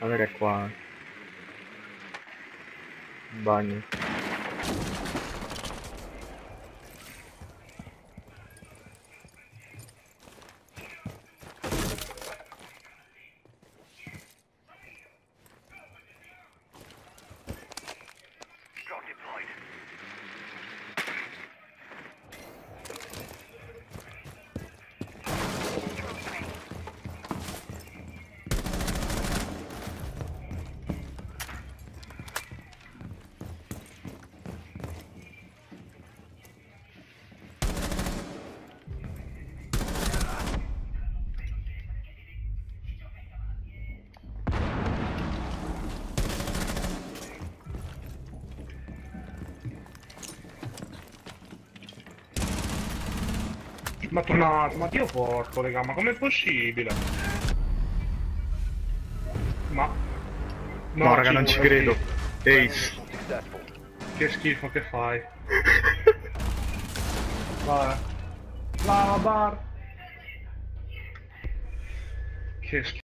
Avere qua. Bagno. Ma tornato, ma Dio porco, raga, ma com'è possibile? Ma... No, raga, non ci credo. Ace. Che schifo che fai. Vai. Lava bar. Che schifo.